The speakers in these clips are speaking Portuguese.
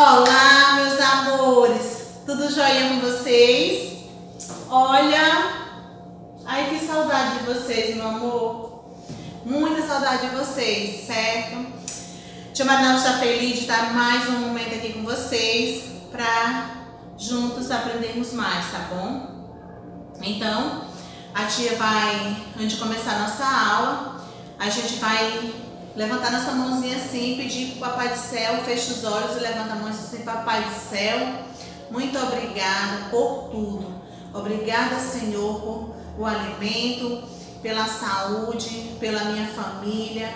Olá, meus amores! Tudo jóia com vocês? Olha, ai que saudade de vocês, meu amor. Muita saudade de vocês, certo? Tia Marinal está feliz de estar mais um momento aqui com vocês para juntos aprendermos mais, tá bom? Então, a tia vai, antes de começar a nossa aula, a gente vai levantar nossa mãozinha assim, pedir para o Papai do Céu, fecha os olhos e levanta a mão assim, Papai do Céu, muito obrigada por tudo. Obrigada, Senhor, por o alimento, pela saúde, pela minha família,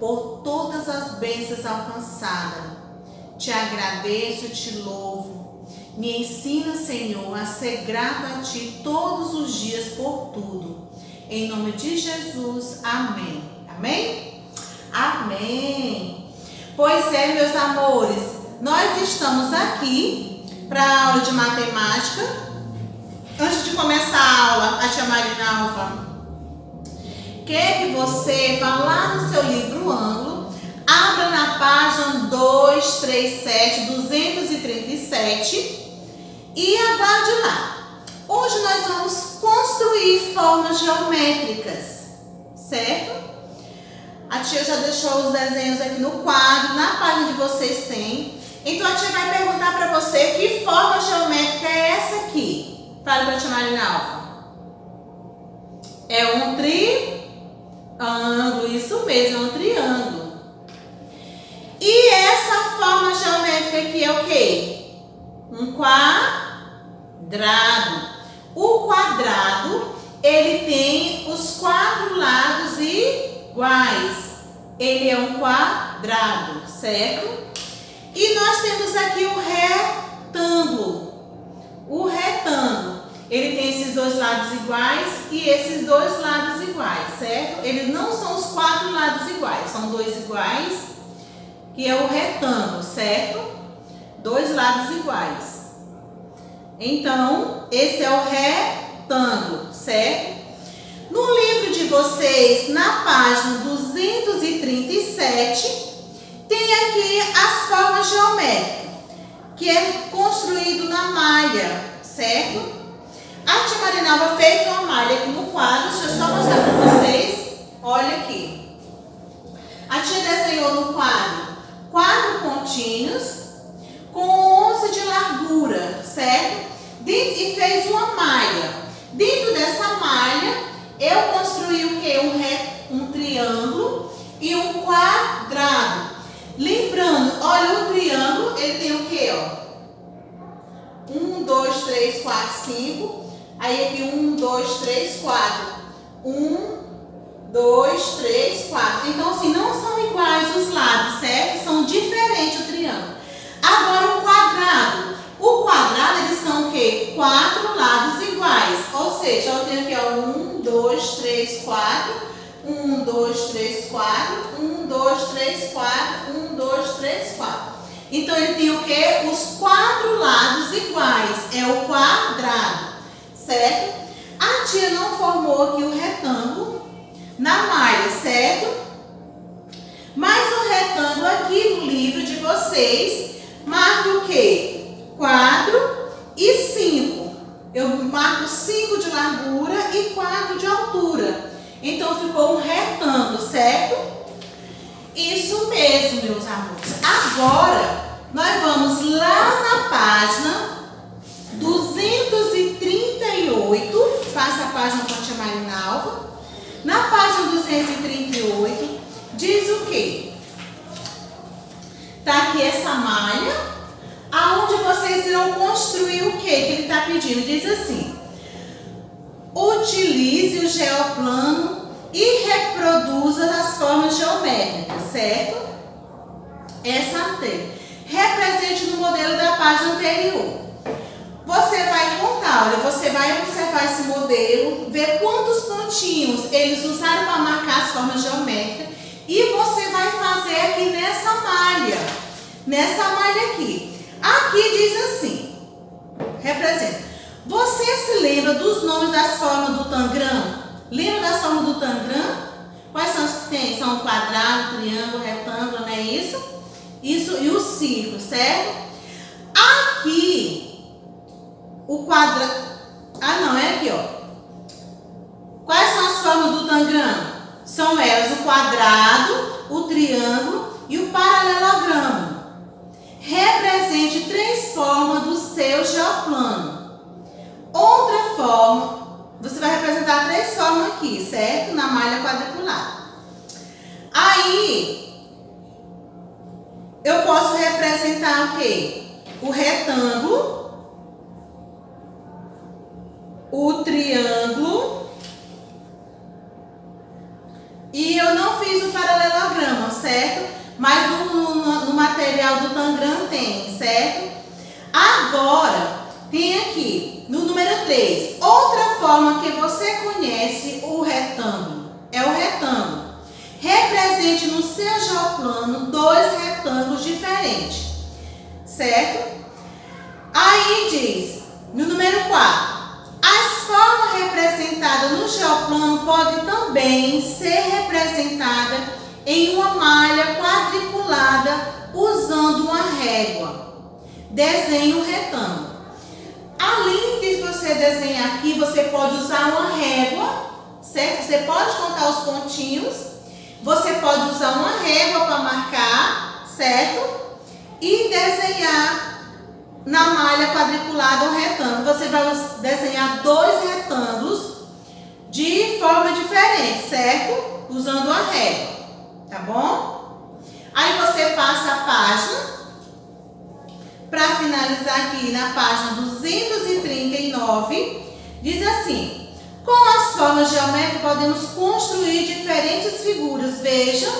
por todas as bênçãos alcançadas. Te agradeço, te louvo. Me ensina, Senhor, a ser grato a Ti todos os dias por tudo. Em nome de Jesus, amém. Amém? Amém. Pois é, meus amores, nós estamos aqui para a aula de matemática. Antes de começar a aula, a tia Marina Alva quer que você vá lá no seu livro ângulo, abra na página 237, 237 e aguarde lá. Hoje nós vamos construir formas geométricas, certo? A tia já deixou os desenhos aqui no quadro, na página de vocês tem. Então a tia vai perguntar para você que forma geométrica é essa aqui. Fale para a tia Marina É um triângulo, isso mesmo, é um triângulo. E essa forma geométrica aqui é o quê? Um quadrado. O quadrado, ele tem os quatro lados e iguais. Ele é um quadrado, certo? E nós temos aqui o retângulo. O retângulo, ele tem esses dois lados iguais e esses dois lados iguais, certo? Eles não são os quatro lados iguais, são dois iguais, que é o retângulo, certo? Dois lados iguais. Então, esse é o retângulo, certo? Vocês, na página 237, tem aqui as formas geométricas, que é construído na malha, certo? A tia Marinalva fez uma malha aqui no quadro, deixa eu só mostrar para vocês. Olha aqui. A tia desenhou no quadro quatro pontinhos com 11 de largura, certo? E fez uma malha. Dentro dessa malha, eu construí o que? Um, re, um triângulo e um quadrado. Lembrando, olha o triângulo, ele tem o que, ó? Um, dois, três, quatro, cinco. Aí aqui um, dois, três, quatro. Um, dois, três, quatro. Então, assim, não são iguais os lados, certo? São diferentes o triângulo. Agora, o quadrado. O quadrado, eles são o quê? Quatro lados iguais. Ou seja, eu tenho aqui, ó, um, 2, 3, 4. 1, 2, 3, 4. 1, 2, 3, 4. 1, 2, 3, 4. Então, ele tem o quê? Os quatro lados iguais. É o quadrado, certo? A tia não formou aqui o retângulo na malha, certo? Mas o retângulo aqui no livro de vocês marca o quê? 4 e 5 eu marco 5 de largura e 4 de altura. Então, ficou um retângulo, certo? Isso mesmo, meus amores. Agora, nós vamos lá na página 238. Passa a página com a tia Marinalva. Na página 238, diz o quê? Tá aqui essa malha aonde vocês irão construir o que que ele está pedindo. Diz assim, utilize o geoplano e reproduza as formas geométricas, certo? Essa tem. Represente no modelo da página anterior. Você vai contar, olha, você vai observar esse modelo, ver quantos pontinhos eles usaram para marcar as formas geométricas e você vai fazer aqui nessa malha, nessa malha aqui. Aqui diz assim, representa. Você se lembra dos nomes das formas do tangram? Lembra das formas do tangram? Quais são as que tem? São quadrado, triângulo, retângulo, não é isso? Isso e o círculo, certo? Aqui, o quadrado... Ah, não, é aqui, ó. Quais são as formas do tangram? São elas o quadrado, o triângulo e o paralelogramo. Represente três formas do seu geoplano. Outra forma, você vai representar três formas aqui, certo? Na malha quadriculada. Aí, eu posso representar o quê? O retângulo, o triângulo e eu não fiz o paralelograma, certo? Mas no, no, no material do Tangram tem, certo? Agora, tem aqui, no número 3, outra forma que você conhece o retângulo. É o retângulo. Represente no seu geoplano dois retângulos diferentes. Certo? Aí diz, no número 4, as formas representadas no geoplano podem também ser representadas em uma malha quadriculada usando uma régua. Desenhe um retângulo. Além de você desenhar aqui, você pode usar uma régua, certo? Você pode contar os pontinhos, você pode usar uma régua para marcar, certo? E desenhar na malha quadriculada um retângulo. Você vai desenhar dois retângulos de forma diferente, certo? Usando a régua, tá bom? Aí você passa a página. Para finalizar aqui na página 239, diz assim: Com as formas geométricas podemos construir diferentes figuras. Vejam,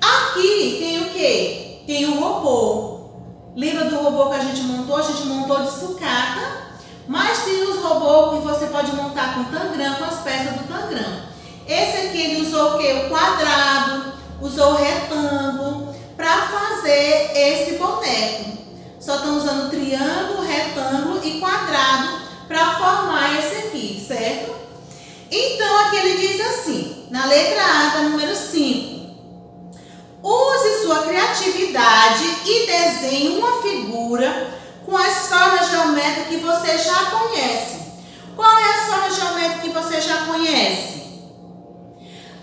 aqui tem o que? Tem o robô, Lembra do robô que a gente montou? A gente montou de sucata, mas tem os robôs que você pode montar com tangram, com as peças do tangram. Esse aqui ele usou o que? O quadrado, usou o retângulo para fazer esse boneco. Só estão usando triângulo, retângulo e quadrado para formar esse aqui, certo? Então aqui ele diz assim, na letra A, da número 5. Use sua criatividade e desenhe uma figura com as formas geométricas que você já conhece. Qual é a forma geométrica que você já conhece?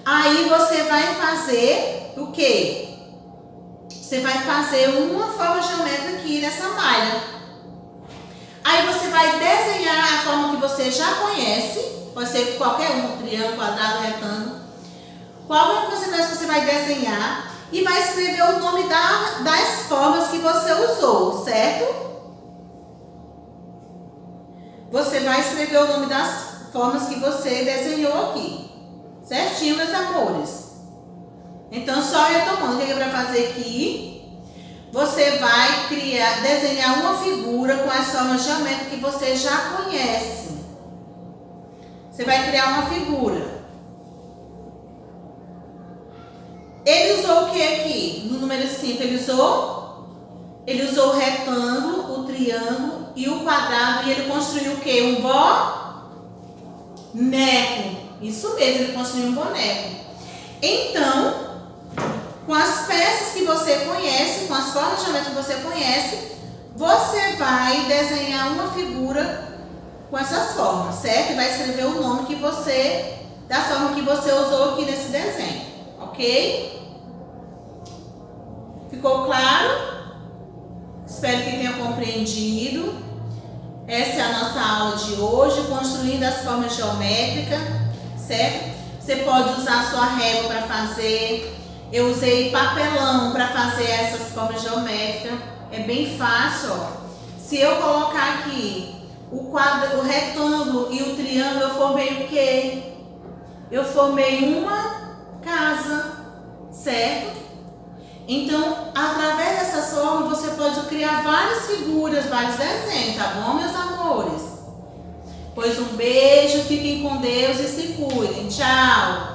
Aí você vai fazer o quê? Você vai fazer uma forma geométrica aqui nessa malha. Aí você vai desenhar a forma que você já conhece, pode ser qualquer um, triângulo, quadrado, retângulo. Qual é que você, você vai desenhar e vai escrever o nome da, das formas que você usou, certo? Você vai escrever o nome das formas que você desenhou aqui. Certinho, meus amores? Então, só retomando, o que é para fazer aqui? Você vai criar, desenhar uma figura com formas geométricas que você já conhece. Você vai criar uma figura. Ele usou o que aqui? No número 5, ele usou? Ele usou o retângulo, o triângulo e o quadrado. E ele construiu o que? Um boneco. Isso mesmo, ele construiu um boneco. Então, com as peças que você conhece, com as formas de geometria que você conhece, você vai desenhar uma figura com essas formas, certo? E vai escrever o nome que você, da forma que você usou aqui nesse desenho, ok? Ficou claro? Espero que tenha compreendido. Essa é a nossa aula de hoje, construindo as formas geométricas, certo? Você pode usar a sua régua para fazer. Eu usei papelão para fazer essas formas geométricas. É bem fácil, ó. Se eu colocar aqui o quadro, o retângulo e o triângulo, eu formei o quê? Eu formei uma casa, certo? Então, através dessa forma, você pode criar várias figuras, vários desenhos, tá bom, meus amores? Pois um beijo, fiquem com Deus e se cuidem. Tchau!